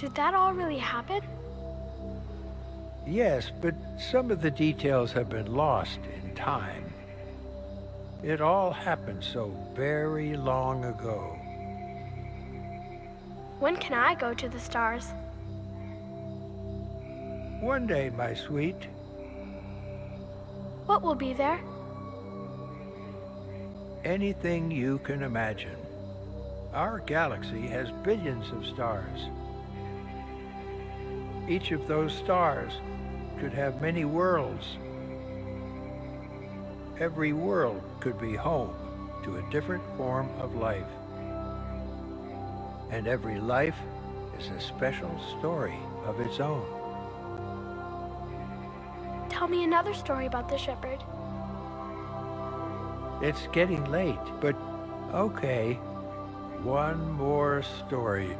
Did that all really happen? Yes, but some of the details have been lost in time. It all happened so very long ago. When can I go to the stars? One day, my sweet. What will be there? Anything you can imagine. Our galaxy has billions of stars. Each of those stars could have many worlds. Every world could be home to a different form of life. And every life is a special story of its own. Tell me another story about the Shepard. It's getting late, but okay. One more story.